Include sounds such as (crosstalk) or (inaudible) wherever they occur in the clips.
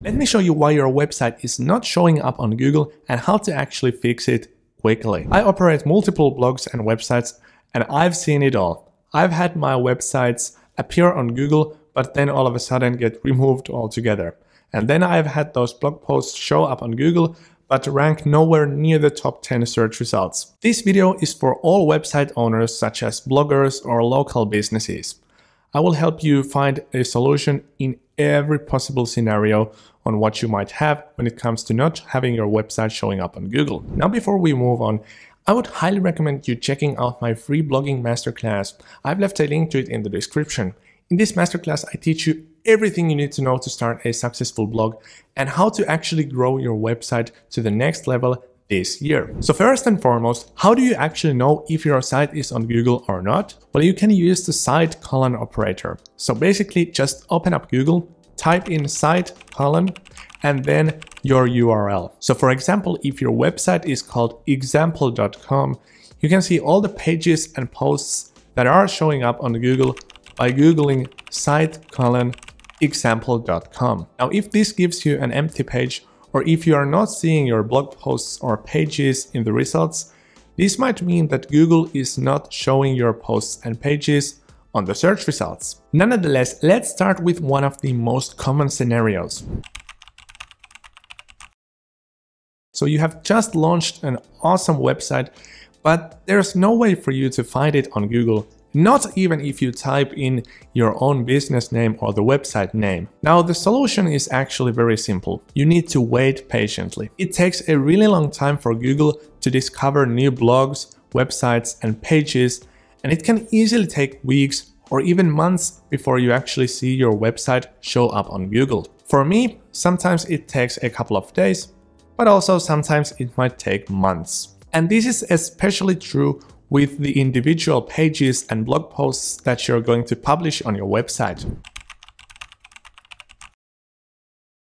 Let me show you why your website is not showing up on Google and how to actually fix it quickly. I operate multiple blogs and websites and I've seen it all. I've had my websites appear on Google but then all of a sudden get removed altogether. And then I've had those blog posts show up on Google but rank nowhere near the top 10 search results. This video is for all website owners such as bloggers or local businesses. I will help you find a solution in every possible scenario on what you might have when it comes to not having your website showing up on Google. Now, before we move on, I would highly recommend you checking out my free blogging masterclass. I've left a link to it in the description. In this masterclass, I teach you everything you need to know to start a successful blog and how to actually grow your website to the next level this year. So first and foremost, how do you actually know if your site is on Google or not? Well, you can use the site colon operator. So basically just open up Google, type in site colon, and then your URL. So for example, if your website is called example.com, you can see all the pages and posts that are showing up on Google by Googling site colon example.com. Now, if this gives you an empty page, or if you are not seeing your blog posts or pages in the results, this might mean that Google is not showing your posts and pages on the search results. Nonetheless, let's start with one of the most common scenarios. So you have just launched an awesome website, but there's no way for you to find it on Google not even if you type in your own business name or the website name. Now the solution is actually very simple. You need to wait patiently. It takes a really long time for Google to discover new blogs, websites and pages and it can easily take weeks or even months before you actually see your website show up on Google. For me, sometimes it takes a couple of days, but also sometimes it might take months. And this is especially true with the individual pages and blog posts that you're going to publish on your website.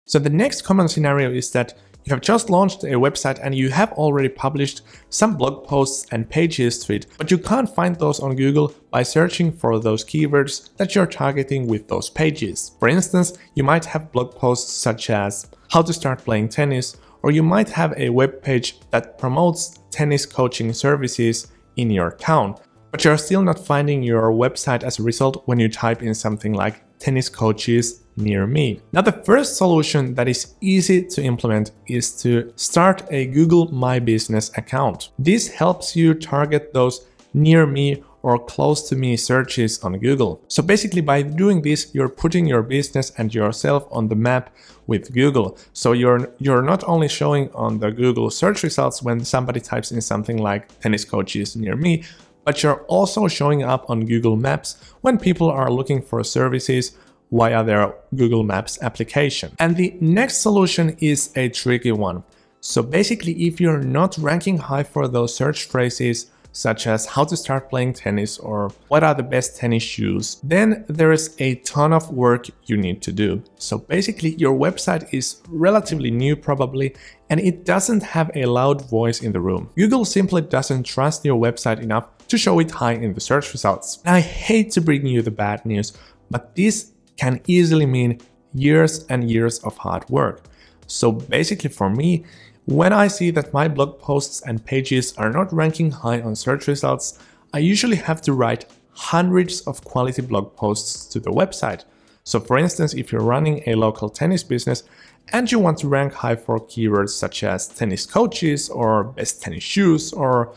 So the next common scenario is that you have just launched a website and you have already published some blog posts and pages to it, but you can't find those on Google by searching for those keywords that you're targeting with those pages. For instance, you might have blog posts such as how to start playing tennis, or you might have a web page that promotes tennis coaching services in your town, but you're still not finding your website as a result when you type in something like tennis coaches near me. Now the first solution that is easy to implement is to start a Google My Business account. This helps you target those near me or close to me searches on Google. So basically by doing this, you're putting your business and yourself on the map with Google. So you're, you're not only showing on the Google search results when somebody types in something like tennis coaches near me, but you're also showing up on Google Maps when people are looking for services via their Google Maps application. And the next solution is a tricky one. So basically, if you're not ranking high for those search phrases, such as how to start playing tennis or what are the best tennis shoes, then there is a ton of work you need to do. So basically your website is relatively new probably and it doesn't have a loud voice in the room. Google simply doesn't trust your website enough to show it high in the search results. And I hate to bring you the bad news, but this can easily mean years and years of hard work. So basically for me, when I see that my blog posts and pages are not ranking high on search results, I usually have to write hundreds of quality blog posts to the website. So for instance, if you're running a local tennis business and you want to rank high for keywords such as tennis coaches or best tennis shoes or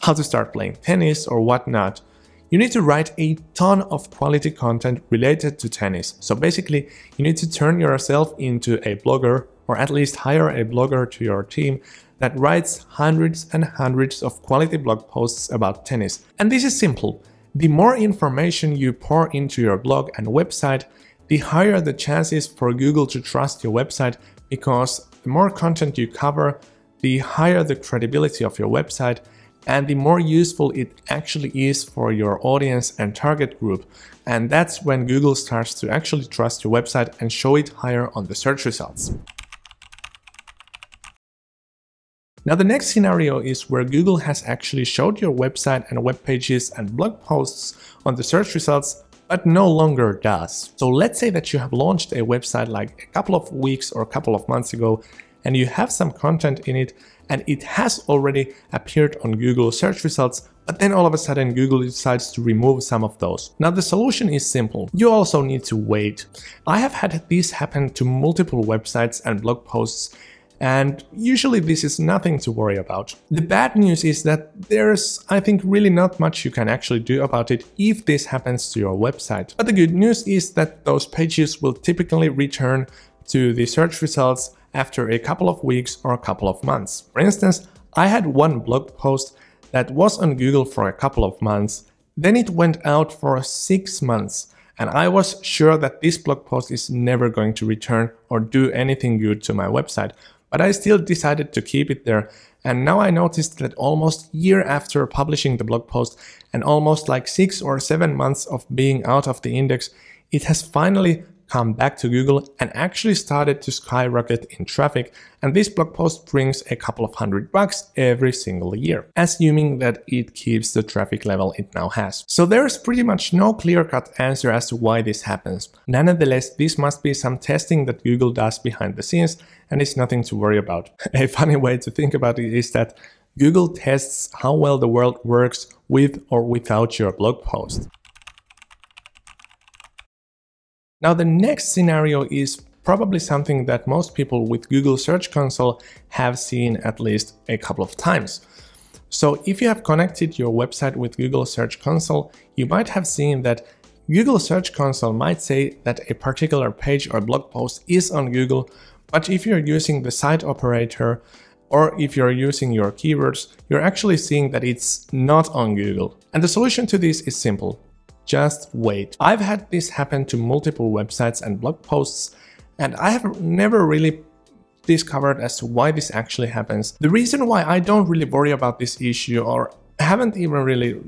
how to start playing tennis or whatnot, you need to write a ton of quality content related to tennis. So basically, you need to turn yourself into a blogger or at least hire a blogger to your team that writes hundreds and hundreds of quality blog posts about tennis. And this is simple. The more information you pour into your blog and website, the higher the chances for Google to trust your website because the more content you cover, the higher the credibility of your website and the more useful it actually is for your audience and target group. And that's when Google starts to actually trust your website and show it higher on the search results. Now the next scenario is where Google has actually showed your website and web pages and blog posts on the search results, but no longer does. So let's say that you have launched a website like a couple of weeks or a couple of months ago and you have some content in it and it has already appeared on Google search results, but then all of a sudden Google decides to remove some of those. Now the solution is simple. You also need to wait. I have had this happen to multiple websites and blog posts and usually this is nothing to worry about. The bad news is that there's, I think, really not much you can actually do about it if this happens to your website. But the good news is that those pages will typically return to the search results after a couple of weeks or a couple of months. For instance, I had one blog post that was on Google for a couple of months, then it went out for six months, and I was sure that this blog post is never going to return or do anything good to my website but I still decided to keep it there. And now I noticed that almost year after publishing the blog post and almost like six or seven months of being out of the index, it has finally come back to Google and actually started to skyrocket in traffic. And this blog post brings a couple of hundred bucks every single year, assuming that it keeps the traffic level it now has. So there's pretty much no clear cut answer as to why this happens. Nonetheless, this must be some testing that Google does behind the scenes and it's nothing to worry about. (laughs) A funny way to think about it is that Google tests how well the world works with or without your blog post. Now the next scenario is probably something that most people with Google Search Console have seen at least a couple of times. So if you have connected your website with Google Search Console, you might have seen that Google Search Console might say that a particular page or blog post is on Google, but if you're using the site operator or if you're using your keywords, you're actually seeing that it's not on Google. And the solution to this is simple. Just wait. I've had this happen to multiple websites and blog posts, and I have never really discovered as to why this actually happens. The reason why I don't really worry about this issue or haven't even really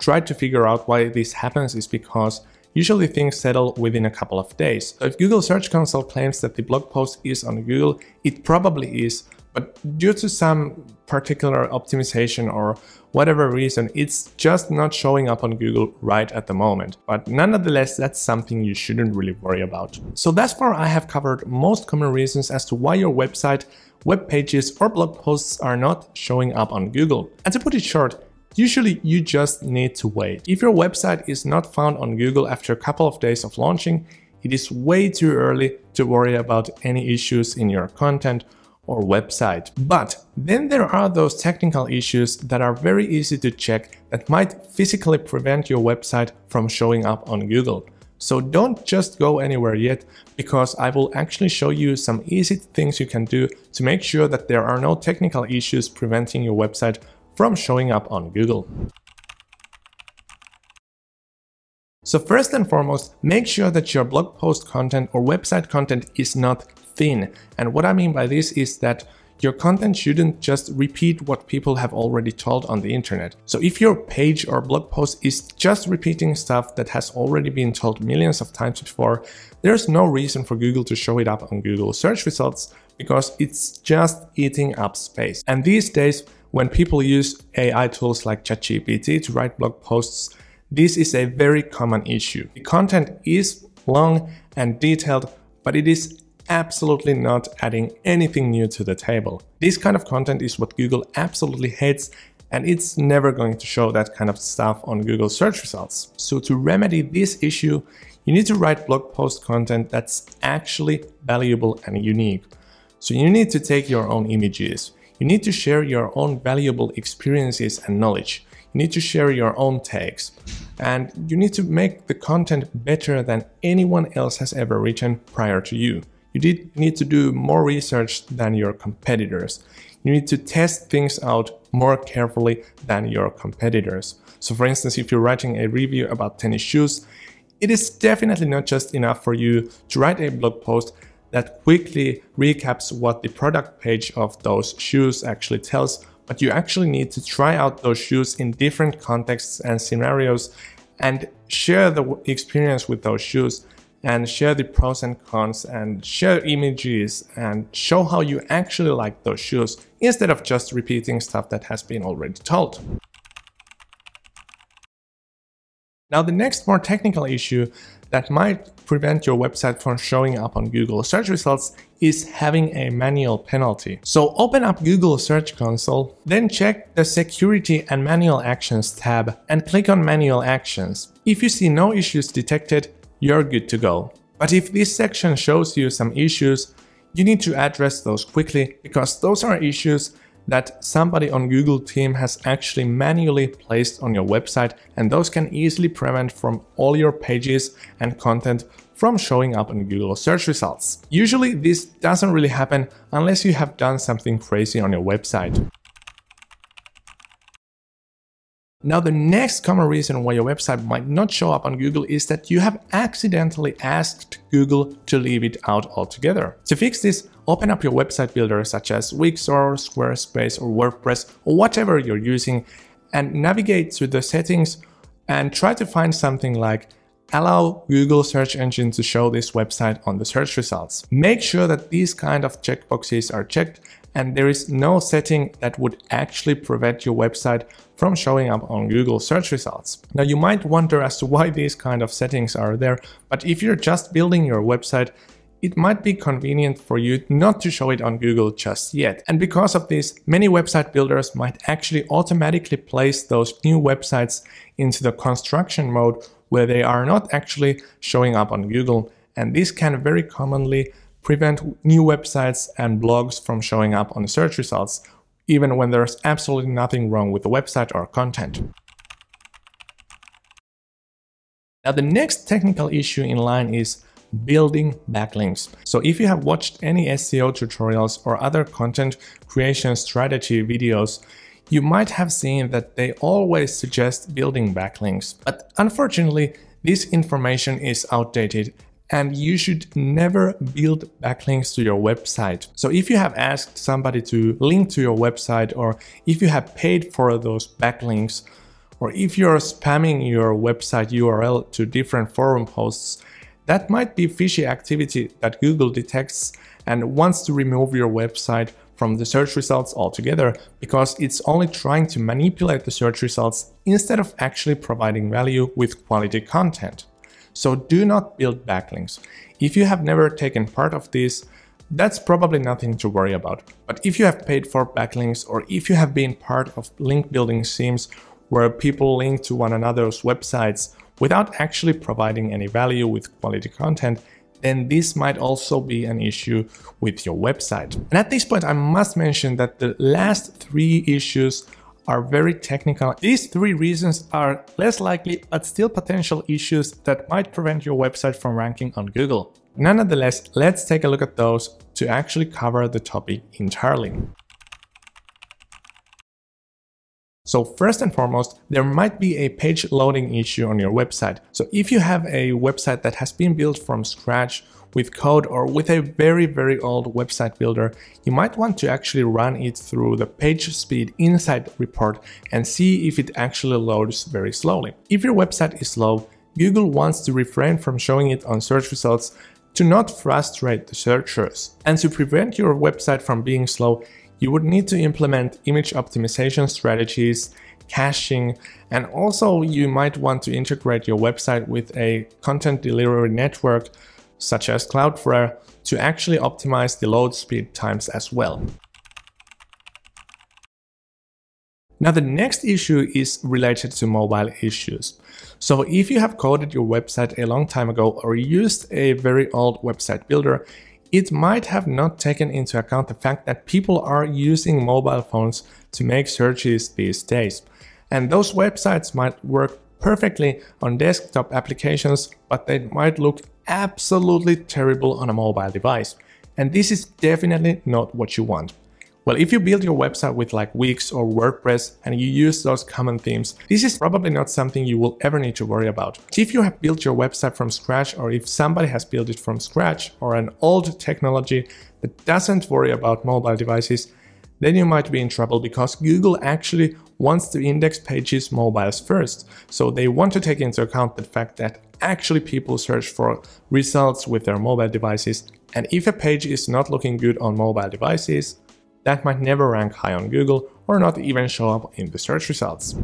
tried to figure out why this happens is because usually things settle within a couple of days. So if Google Search Console claims that the blog post is on Google, it probably is, but due to some particular optimization or whatever reason, it's just not showing up on Google right at the moment. But nonetheless, that's something you shouldn't really worry about. So thus far, I have covered most common reasons as to why your website, web pages or blog posts are not showing up on Google. And to put it short, Usually you just need to wait. If your website is not found on Google after a couple of days of launching, it is way too early to worry about any issues in your content or website. But then there are those technical issues that are very easy to check that might physically prevent your website from showing up on Google. So don't just go anywhere yet because I will actually show you some easy things you can do to make sure that there are no technical issues preventing your website from showing up on Google. So first and foremost, make sure that your blog post content or website content is not thin. And what I mean by this is that your content shouldn't just repeat what people have already told on the internet. So if your page or blog post is just repeating stuff that has already been told millions of times before, there's no reason for Google to show it up on Google search results because it's just eating up space. And these days, when people use AI tools like ChatGPT to write blog posts, this is a very common issue. The content is long and detailed, but it is absolutely not adding anything new to the table. This kind of content is what Google absolutely hates and it's never going to show that kind of stuff on Google search results. So to remedy this issue, you need to write blog post content that's actually valuable and unique. So you need to take your own images. You need to share your own valuable experiences and knowledge. Need to share your own takes. And you need to make the content better than anyone else has ever written prior to you. You did need to do more research than your competitors. You need to test things out more carefully than your competitors. So for instance, if you're writing a review about tennis shoes, it is definitely not just enough for you to write a blog post that quickly recaps what the product page of those shoes actually tells, but you actually need to try out those shoes in different contexts and scenarios and share the experience with those shoes and share the pros and cons and share images and show how you actually like those shoes instead of just repeating stuff that has been already told. Now the next more technical issue that might prevent your website from showing up on Google search results is having a manual penalty. So open up Google Search Console, then check the Security and Manual Actions tab and click on Manual Actions. If you see no issues detected, you're good to go. But if this section shows you some issues, you need to address those quickly because those are issues that somebody on Google team has actually manually placed on your website and those can easily prevent from all your pages and content from showing up in Google search results. Usually this doesn't really happen unless you have done something crazy on your website. Now the next common reason why your website might not show up on Google is that you have accidentally asked Google to leave it out altogether. To fix this, open up your website builder such as Wix or Squarespace or WordPress or whatever you're using and navigate to the settings and try to find something like allow Google search engine to show this website on the search results. Make sure that these kind of checkboxes are checked and there is no setting that would actually prevent your website from showing up on Google search results. Now you might wonder as to why these kind of settings are there, but if you're just building your website, it might be convenient for you not to show it on Google just yet. And because of this, many website builders might actually automatically place those new websites into the construction mode where they are not actually showing up on Google. And this can very commonly prevent new websites and blogs from showing up on the search results, even when there's absolutely nothing wrong with the website or content. Now the next technical issue in line is building backlinks. So if you have watched any SEO tutorials or other content creation strategy videos, you might have seen that they always suggest building backlinks. But unfortunately, this information is outdated and you should never build backlinks to your website. So if you have asked somebody to link to your website or if you have paid for those backlinks or if you're spamming your website URL to different forum posts, that might be fishy activity that Google detects and wants to remove your website from the search results altogether because it's only trying to manipulate the search results instead of actually providing value with quality content. So do not build backlinks. If you have never taken part of this, that's probably nothing to worry about. But if you have paid for backlinks or if you have been part of link building schemes where people link to one another's websites without actually providing any value with quality content, then this might also be an issue with your website. And at this point, I must mention that the last three issues are very technical. These three reasons are less likely but still potential issues that might prevent your website from ranking on Google. Nonetheless, let's take a look at those to actually cover the topic entirely. So first and foremost, there might be a page loading issue on your website. So if you have a website that has been built from scratch with code or with a very, very old website builder, you might want to actually run it through the page speed insight report and see if it actually loads very slowly. If your website is slow, Google wants to refrain from showing it on search results to not frustrate the searchers. And to prevent your website from being slow, you would need to implement image optimization strategies, caching, and also you might want to integrate your website with a content delivery network such as Cloudflare, to actually optimize the load speed times as well. Now the next issue is related to mobile issues. So if you have coded your website a long time ago or used a very old website builder, it might have not taken into account the fact that people are using mobile phones to make searches these days. And those websites might work perfectly on desktop applications, but they might look absolutely terrible on a mobile device. And this is definitely not what you want. Well, if you build your website with like Wix or WordPress and you use those common themes, this is probably not something you will ever need to worry about. If you have built your website from scratch or if somebody has built it from scratch or an old technology that doesn't worry about mobile devices, then you might be in trouble because Google actually wants to index pages mobiles first. So they want to take into account the fact that actually people search for results with their mobile devices. And if a page is not looking good on mobile devices, that might never rank high on Google or not even show up in the search results.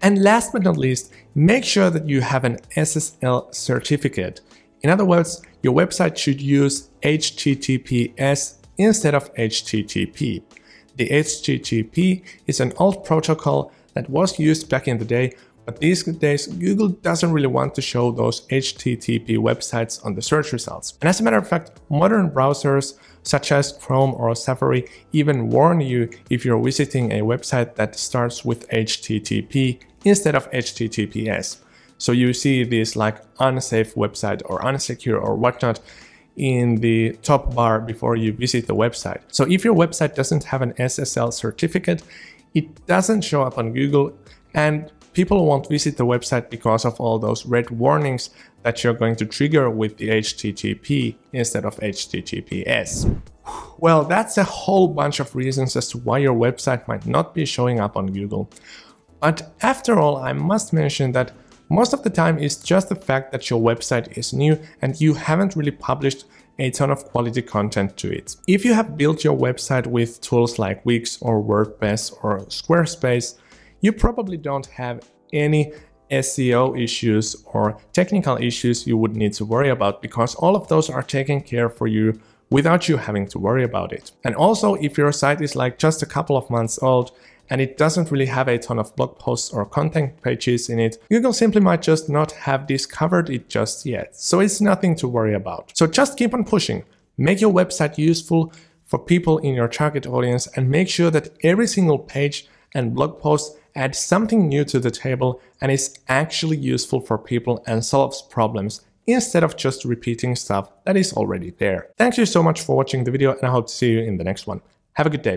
And last but not least, make sure that you have an SSL certificate. In other words, your website should use HTTPS instead of HTTP. The HTTP is an old protocol that was used back in the day, but these days Google doesn't really want to show those HTTP websites on the search results. And as a matter of fact, modern browsers such as Chrome or Safari even warn you if you're visiting a website that starts with HTTP instead of HTTPS. So you see this like unsafe website or unsecure or whatnot in the top bar before you visit the website. So if your website doesn't have an SSL certificate, it doesn't show up on Google and people won't visit the website because of all those red warnings that you're going to trigger with the HTTP instead of HTTPS. Well, that's a whole bunch of reasons as to why your website might not be showing up on Google. But after all, I must mention that most of the time it's just the fact that your website is new and you haven't really published a ton of quality content to it. If you have built your website with tools like Wix or WordPress or Squarespace, you probably don't have any SEO issues or technical issues you would need to worry about because all of those are taken care for you without you having to worry about it. And also if your site is like just a couple of months old and it doesn't really have a ton of blog posts or content pages in it, Google simply might just not have discovered it just yet. So it's nothing to worry about. So just keep on pushing. Make your website useful for people in your target audience and make sure that every single page and blog post adds something new to the table and is actually useful for people and solves problems instead of just repeating stuff that is already there. Thank you so much for watching the video and I hope to see you in the next one. Have a good day.